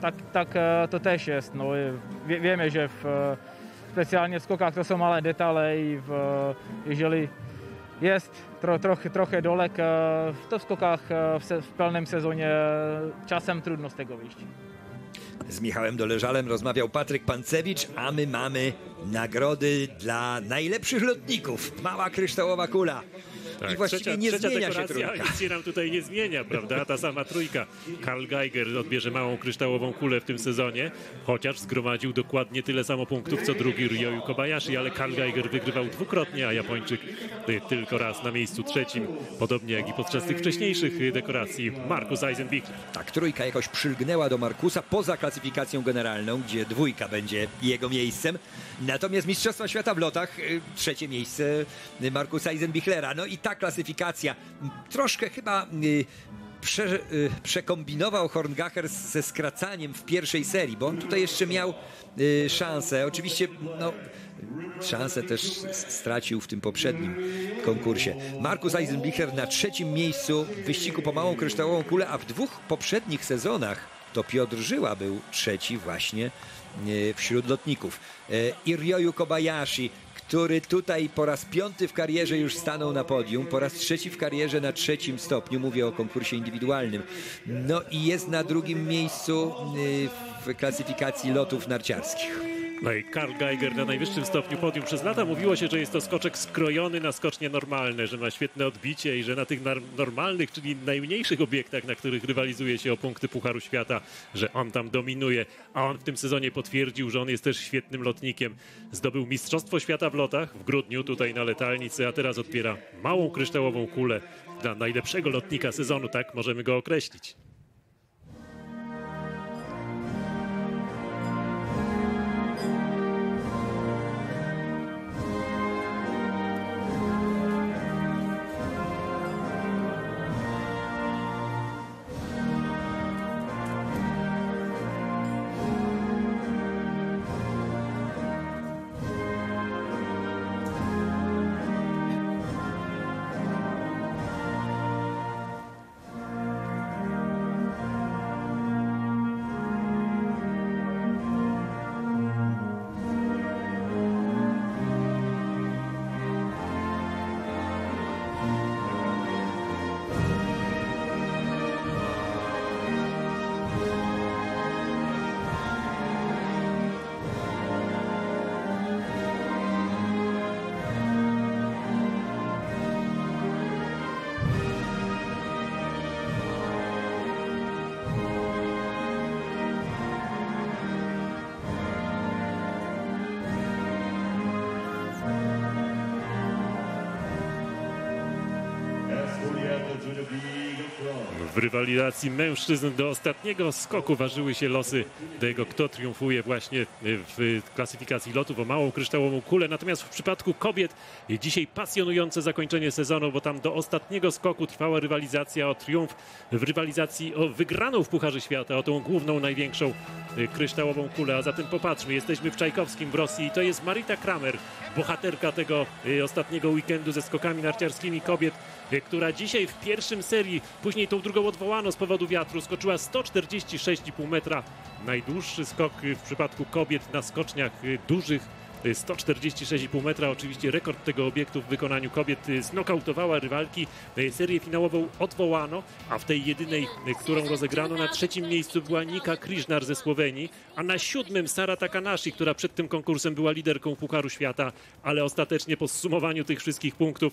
tak, tak e, to też jest. No, wie, wiemy, że w, e, specjalnie w skokach to są małe detale i w, jeżeli jest tro, trochę, trochę dolek, to w skokach w, se, w pełnym sezonie czasem trudno z tego wyjść. Z Michałem Doleżalem rozmawiał Patryk Pancewicz, a my mamy nagrody dla najlepszych lotników. Mała kryształowa kula. Tak, I właściwie trzecia, nie trzecia zmienia się trójka. Nic się nam tutaj nie zmienia, prawda? Ta sama trójka. Karl Geiger odbierze małą kryształową kulę w tym sezonie, chociaż zgromadził dokładnie tyle samo punktów co drugi Ryoyu Kobayashi, ale Karl Geiger wygrywał dwukrotnie, a Japończyk y, tylko raz na miejscu trzecim, podobnie jak i podczas tych wcześniejszych dekoracji Markus Eisenbichler. Tak, trójka jakoś przylgnęła do Markusa poza klasyfikacją generalną, gdzie dwójka będzie jego miejscem. Natomiast Mistrzostwa Świata w lotach, y, trzecie miejsce Markusa Eisenbichlera. No i ta klasyfikacja troszkę chyba y, prze, y, przekombinował Horngacher ze skracaniem w pierwszej serii, bo on tutaj jeszcze miał y, szansę. Oczywiście, no, szansę też stracił w tym poprzednim konkursie. Markus Eisenbichler na trzecim miejscu w wyścigu po małą kryształową kulę, a w dwóch poprzednich sezonach to Piotr Żyła był trzeci właśnie wśród lotników. I Ryoyu Kobayashi, który tutaj po raz piąty w karierze już stanął na podium, po raz trzeci w karierze na trzecim stopniu, mówię o konkursie indywidualnym. No i jest na drugim miejscu e, w klasyfikacji lotów narciarskich. No i Karl Geiger na najwyższym stopniu podium. Przez lata mówiło się, że jest to skoczek skrojony na skocznie normalne, że ma świetne odbicie i że na tych normalnych, czyli najmniejszych obiektach, na których rywalizuje się o punkty Pucharu Świata, że on tam dominuje. A on w tym sezonie potwierdził, że on jest też świetnym lotnikiem. Zdobył Mistrzostwo Świata w lotach w grudniu tutaj na letalnicy, a teraz odbiera małą kryształową kulę dla najlepszego lotnika sezonu, tak możemy go określić. W rywalizacji mężczyzn do ostatniego skoku ważyły się losy tego, kto triumfuje właśnie w klasyfikacji lotów o małą kryształową kulę. Natomiast w przypadku kobiet dzisiaj pasjonujące zakończenie sezonu, bo tam do ostatniego skoku trwała rywalizacja o triumf w rywalizacji o wygraną w Pucharze Świata, o tą główną, największą kryształową kulę. A zatem popatrzmy, jesteśmy w Czajkowskim w Rosji i to jest Marita Kramer, bohaterka tego y, ostatniego weekendu ze skokami narciarskimi kobiet, y, która dzisiaj w pierwszym serii, później tą drugą odwołano z powodu wiatru, skoczyła 146,5 metra. Najdłuższy skok w przypadku kobiet na skoczniach dużych. Y, 146,5 metra, oczywiście rekord tego obiektu w wykonaniu kobiet y, znokautowała rywalki. Y, Serię finałową odwołano, a w tej jedynej, y, którą rozegrano na trzecim miejscu była Nika Kriżnar ze Słowenii, a na siódmym Sara Takanashi, która przed tym konkursem była liderką Pucharu Świata, ale ostatecznie po zsumowaniu tych wszystkich punktów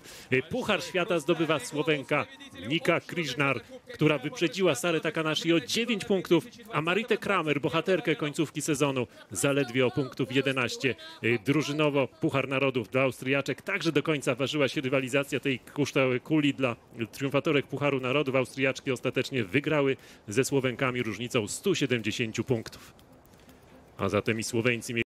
Puchar Świata zdobywa Słowenka Nika Kriżnar, która wyprzedziła Sarę Takanashi o 9 punktów, a Maritę Kramer, bohaterkę końcówki sezonu, zaledwie o punktów 11. Drużynowo Puchar Narodów dla Austriaczek także do końca ważyła się rywalizacja tej kuli dla triumfatorek Pucharu Narodów. Austriaczki ostatecznie wygrały ze Słowenkami różnicą 170 punktów. A zatem i Słoweńcy mieli